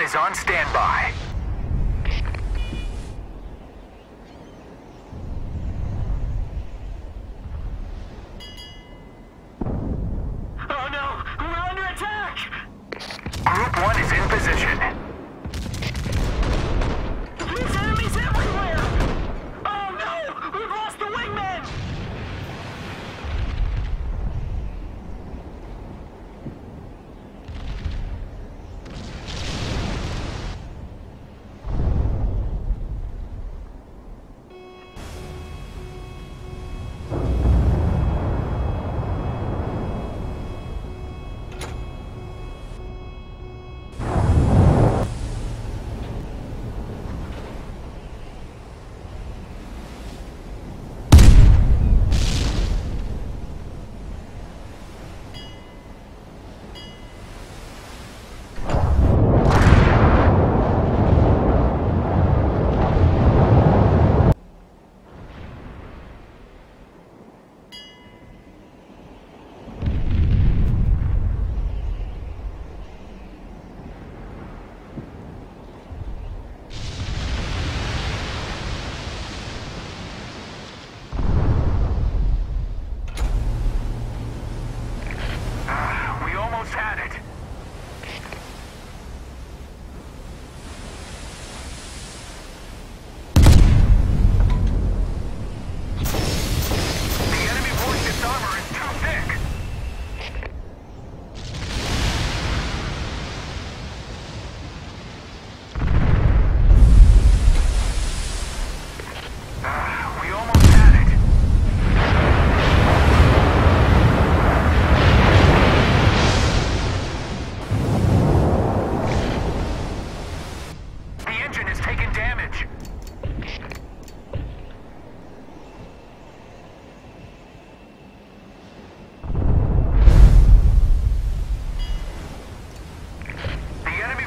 is on standby.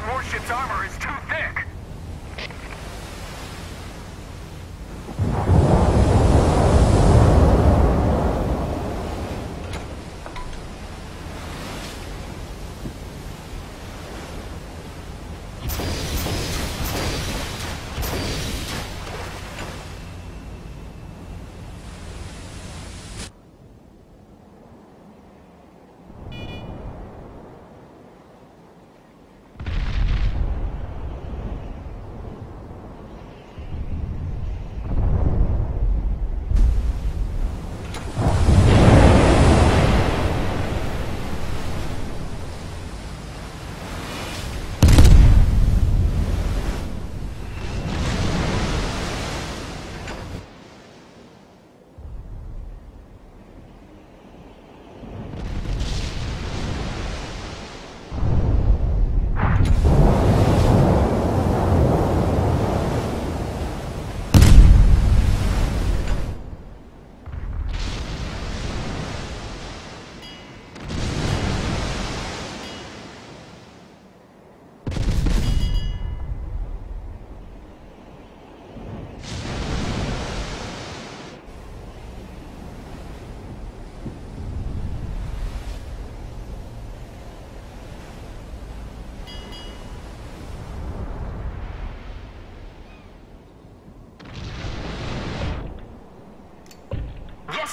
Warship's armor is too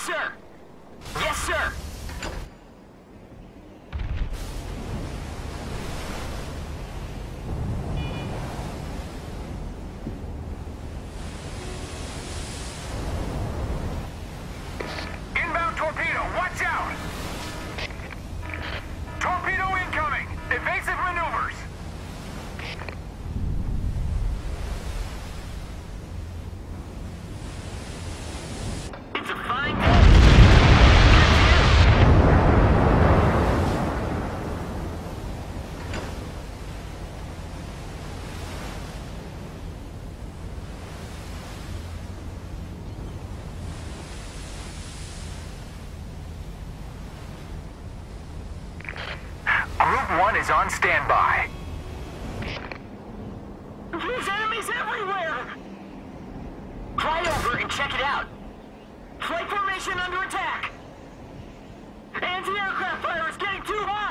Sir! 1 is on standby. There's enemies everywhere! Fly over and check it out. Flight formation under attack! Anti-aircraft fire is getting too hot!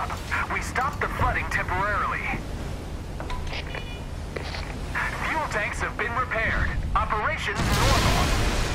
Up. We stopped the flooding temporarily. Fuel tanks have been repaired. Operations normal.